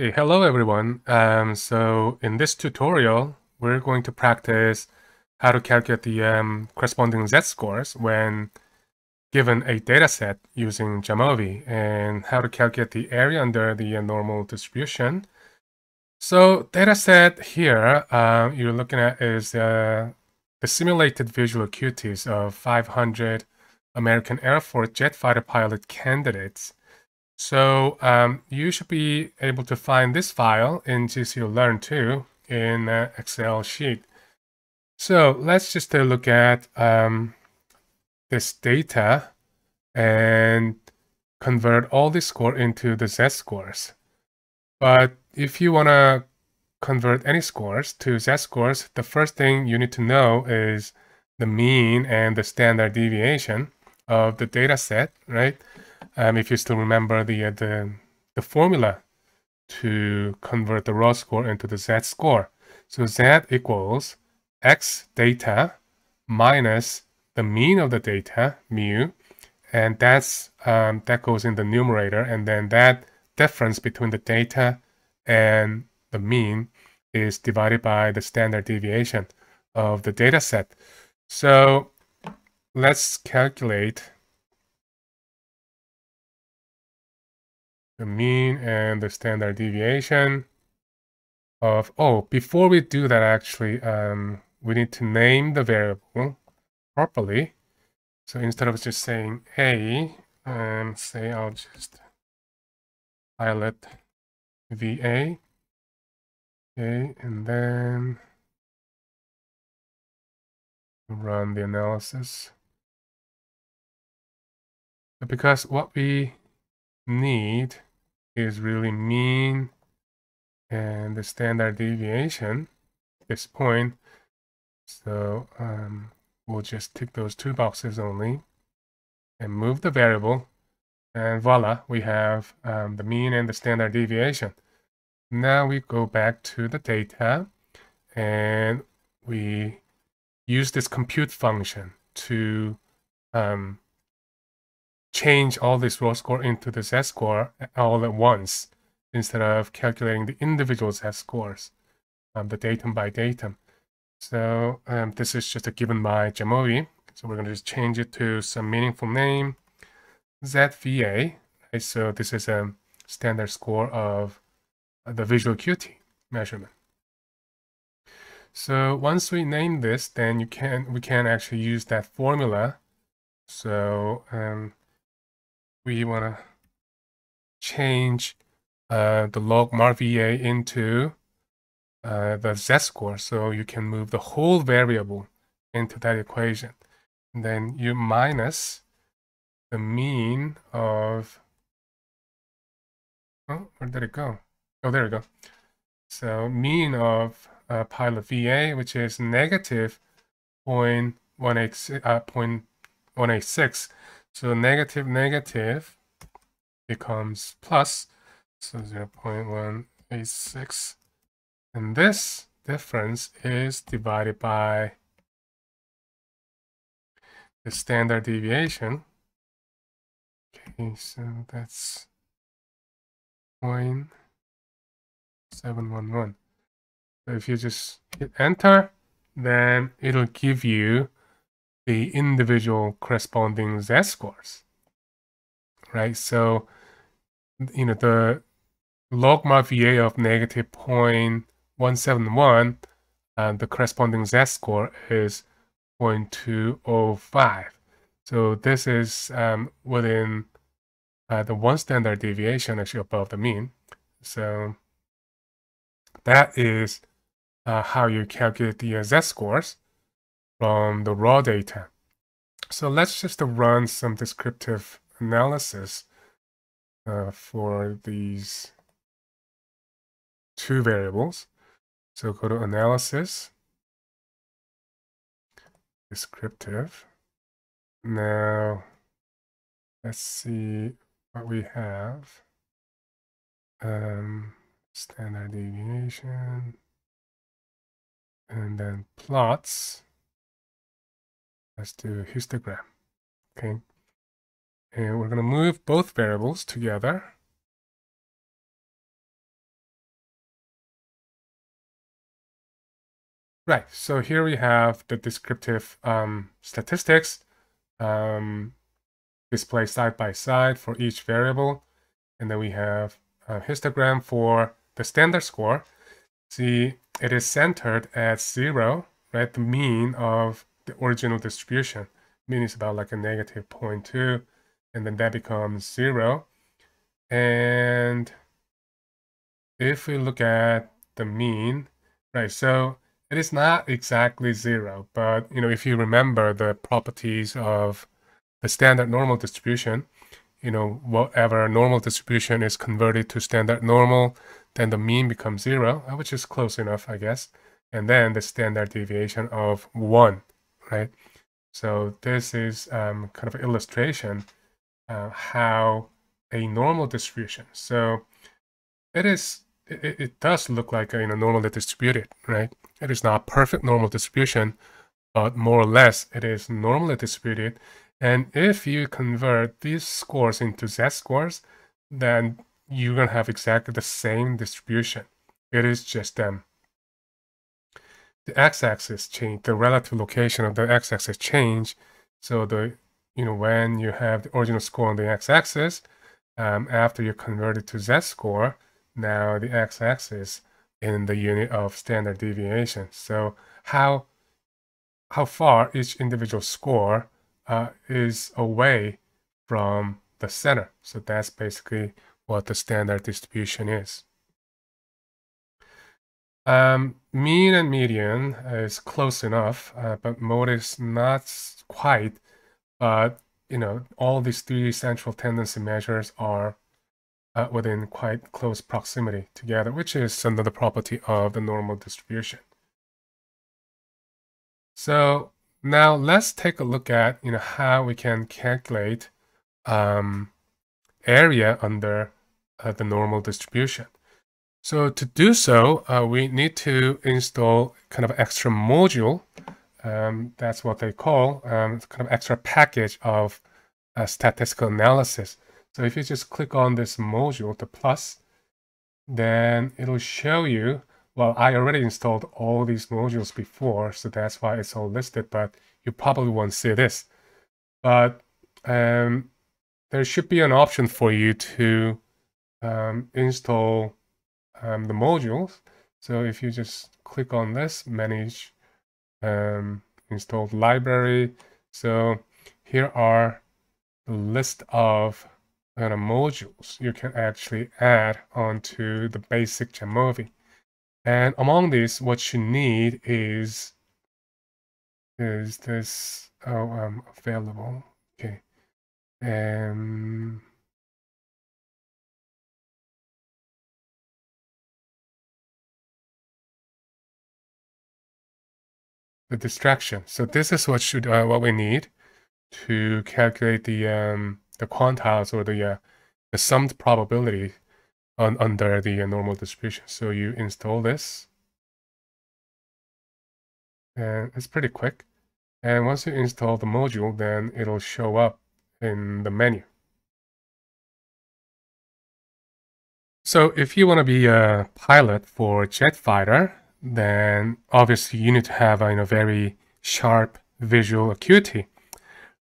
Hey, hello everyone. Um, so in this tutorial, we're going to practice how to calculate the um, corresponding z-scores when given a data set using Jamovi and how to calculate the area under the uh, normal distribution. So data set here uh, you're looking at is uh, the simulated visual acuities of 500 American Air Force jet fighter pilot candidates so um, you should be able to find this file in GCU Learn 2 in uh, Excel sheet. So let's just look at um, this data and convert all the score into the z-scores. But if you want to convert any scores to z-scores, the first thing you need to know is the mean and the standard deviation of the data set, right? Um, if you still remember the, uh, the, the formula to convert the raw score into the z score. So z equals x data minus the mean of the data, mu, and that's um, that goes in the numerator, and then that difference between the data and the mean is divided by the standard deviation of the data set. So let's calculate the mean and the standard deviation of, oh, before we do that actually, um, we need to name the variable properly. So instead of just saying A, um, say I'll just pilot VA, okay, and then run the analysis. Because what we need is really mean and the standard deviation this point. So um, we'll just tick those two boxes only and move the variable and voila, we have um, the mean and the standard deviation. Now we go back to the data and we use this compute function to um, change all this raw score into the z-score all at once instead of calculating the individual z-scores, um, the datum by datum. So um, this is just a given by Jamovi. So we're going to just change it to some meaningful name, ZVA. Right? So this is a standard score of the visual acuity measurement. So once we name this, then you can we can actually use that formula. So um, we want to change uh, the logMAR VA into uh, the z-score. So you can move the whole variable into that equation. And then you minus the mean of, oh, where did it go? Oh, there we go. So mean of uh, pilot VA, which is negative 0.186, uh, 0.186 so negative negative becomes plus, so 0 0.186. And this difference is divided by the standard deviation. Okay, so that's 0.711. So if you just hit enter, then it'll give you the individual corresponding z-scores, right? So, you know, the logMAR VA of negative 0.171, uh, the corresponding z-score is 0.205. So this is um, within uh, the one standard deviation actually above the mean. So that is uh, how you calculate the uh, z-scores from the raw data. So let's just run some descriptive analysis uh, for these two variables. So go to analysis, descriptive. Now, let's see what we have. Um, standard deviation, and then plots. Let's do histogram. Okay. And we're going to move both variables together. Right, so here we have the descriptive um, statistics um, displayed side by side for each variable. And then we have a histogram for the standard score. See, it is centered at zero, right? The mean of the original distribution. Mean is about like a negative 0.2, and then that becomes zero. And if we look at the mean, right, so it is not exactly zero, but you know, if you remember the properties of the standard normal distribution, you know, whatever normal distribution is converted to standard normal, then the mean becomes zero, which is close enough, I guess. And then the standard deviation of one, right? So this is um, kind of illustration uh, how a normal distribution. So it is, it, it does look like a you know, normally distributed, right? It is not perfect normal distribution, but more or less it is normally distributed. And if you convert these scores into z-scores, then you're to have exactly the same distribution. It is just um, the x-axis change, the relative location of the x-axis change. So the, you know, when you have the original score on the x-axis, um, after you convert it to z-score, now the x-axis in the unit of standard deviation. So how how far each individual score uh, is away from the center. So that's basically what the standard distribution is. Um, mean and median is close enough, uh, but mode is not quite. But you know, all these three central tendency measures are uh, within quite close proximity together, which is another property of the normal distribution. So now let's take a look at you know how we can calculate um, area under uh, the normal distribution. So to do so, uh, we need to install kind of extra module. Um, that's what they call um, kind of extra package of uh, statistical analysis. So if you just click on this module, the plus, then it'll show you, well, I already installed all these modules before, so that's why it's all listed, but you probably won't see this. But um, there should be an option for you to um, install um, the modules. So if you just click on this, manage um, installed library. So here are the list of uh, modules you can actually add onto the basic Jamovi. And among these, what you need is is this oh um available okay um the distraction. So this is what should uh, what we need to calculate the um the quantiles or the uh, the summed probability on under the uh, normal distribution. So you install this. And it's pretty quick. And once you install the module, then it'll show up in the menu. So if you want to be a pilot for jet fighter, then obviously you need to have a you know, very sharp visual acuity.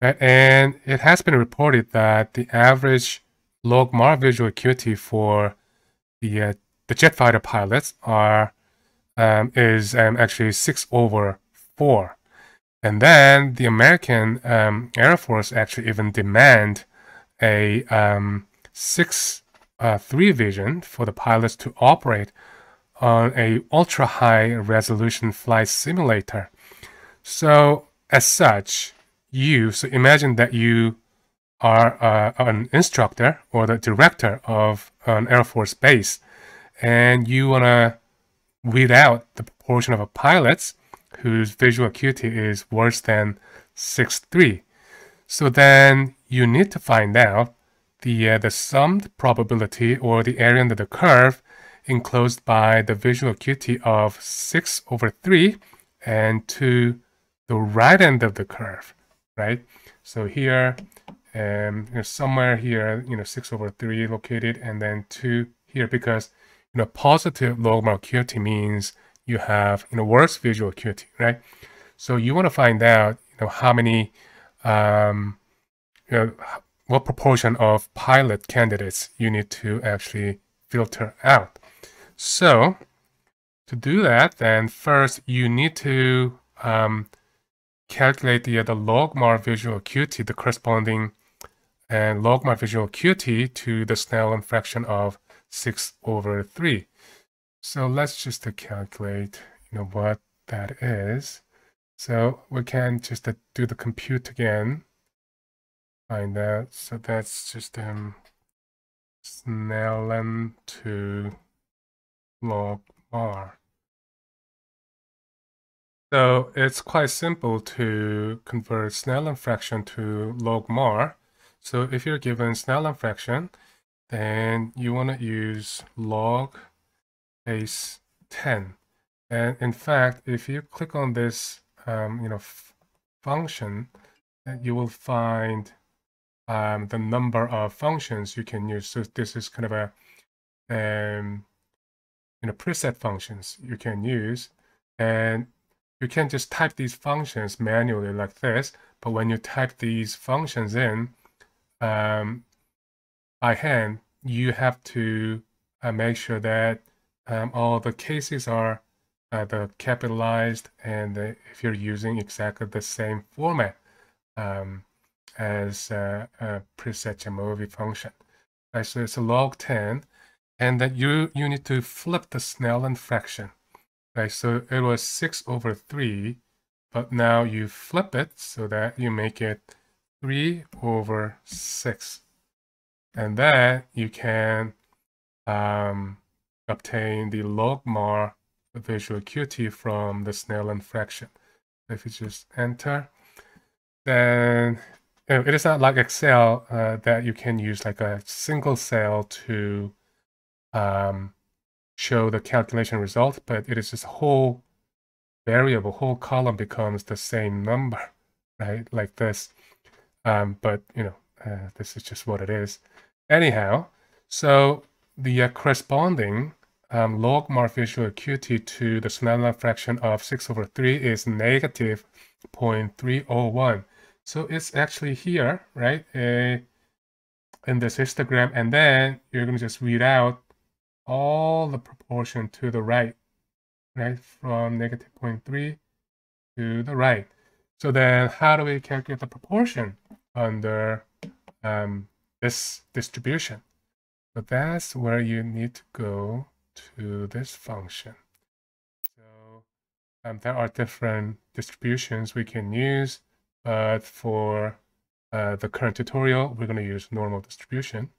And it has been reported that the average logMAR visual acuity for the uh, the jet fighter pilots are um, is um, actually six over four. And then the American um, Air Force actually even demand a um, 6 uh, 3 vision for the pilots to operate on a ultra high resolution flight simulator. So as such, you, so imagine that you are uh, an instructor or the director of an Air Force base, and you want to weed out the proportion of pilots whose visual acuity is worse than 6.3. So then you need to find out the, uh, the summed probability or the area under the curve enclosed by the visual acuity of 6 over 3 and to the right end of the curve, right? So here, um, you know, somewhere here, you know, 6 over 3 located and then 2 here because, you know, positive logMAR acuity means you have you know worse visual acuity, right? So you want to find out you know how many um, you know what proportion of pilot candidates you need to actually filter out. So to do that, then first you need to um, calculate the, uh, the logmar visual acuity, the corresponding and logmar visual acuity to the Snellen fraction of 6 over 3. So let's just uh, calculate, you know, what that is. So we can just uh, do the compute again. Find that. So that's just um, Snellen to logmar. So it's quite simple to convert Snellen fraction to logmar. So if you're given Snellen fraction, then you want to use log base 10. And in fact, if you click on this, um, you know, function, you will find um, the number of functions you can use. So this is kind of a, um, you know, preset functions you can use. And you can just type these functions manually like this, but when you type these functions in um, by hand, you have to uh, make sure that um, all the cases are uh, the capitalized and uh, if you're using exactly the same format um, as uh, a preset Jamovi function. Right, so it's a log 10 and that you, you need to flip the Snellen fraction. Right, so it was 6 over 3, but now you flip it so that you make it 3 over 6. And then you can um, obtain the logmar visual acuity from the Snellen fraction. If you just enter, then it is not like Excel uh, that you can use like a single cell to um, show the calculation result, but it is this whole variable, whole column becomes the same number, right? Like this. Um, but, you know, uh, this is just what it is. Anyhow, so the uh, corresponding um, logmar visual acuity to the Snellen fraction of 6 over 3 is negative 0.301. So it's actually here, right, uh, in this histogram, and then you're going to just read out all the proportion to the right, right, from negative 0.3 to the right. So then how do we calculate the proportion under um, this distribution? So that's where you need to go to this function. So um, there are different distributions we can use, but for uh, the current tutorial, we're going to use normal distribution.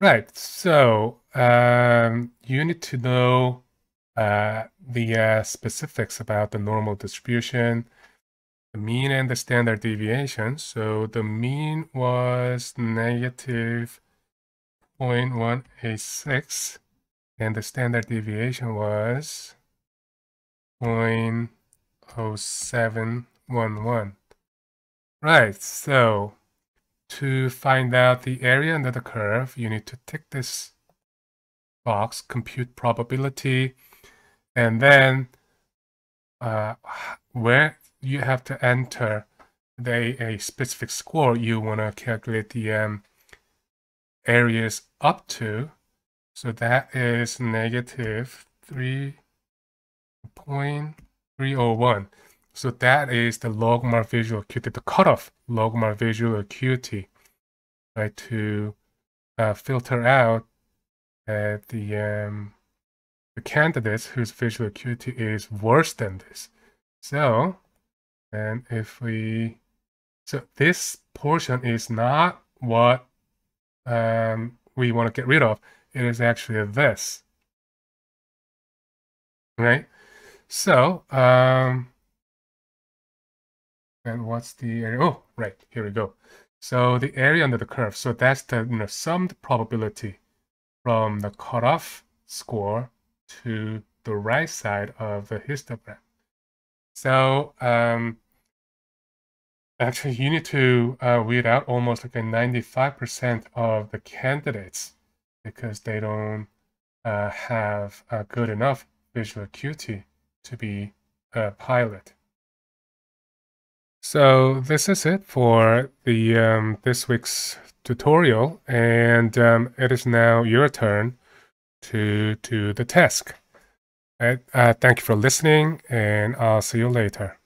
Right. So um, you need to know uh, the uh, specifics about the normal distribution, the mean and the standard deviation. So the mean was negative 0.186 and the standard deviation was 0.0711. Right, so to find out the area under the curve, you need to tick this box, compute probability, and then uh, where you have to enter the, a specific score you want to calculate the um, areas up to. So that is negative 3.301. So that is the logmar visual acuity, the cutoff logmar visual acuity, right, to uh, filter out uh, the um, the candidates whose visual acuity is worse than this. So, and if we, so this portion is not what um, we want to get rid of. It is actually this, right? So, um, and what's the area? Oh, right, here we go. So the area under the curve, so that's the you know, summed probability from the cutoff score to the right side of the histogram. So um, actually you need to uh, weed out almost like a 95% of the candidates because they don't uh, have a good enough visual acuity to be a pilot. So this is it for the um, this week's tutorial, and um, it is now your turn to do the task. Uh, thank you for listening, and I'll see you later.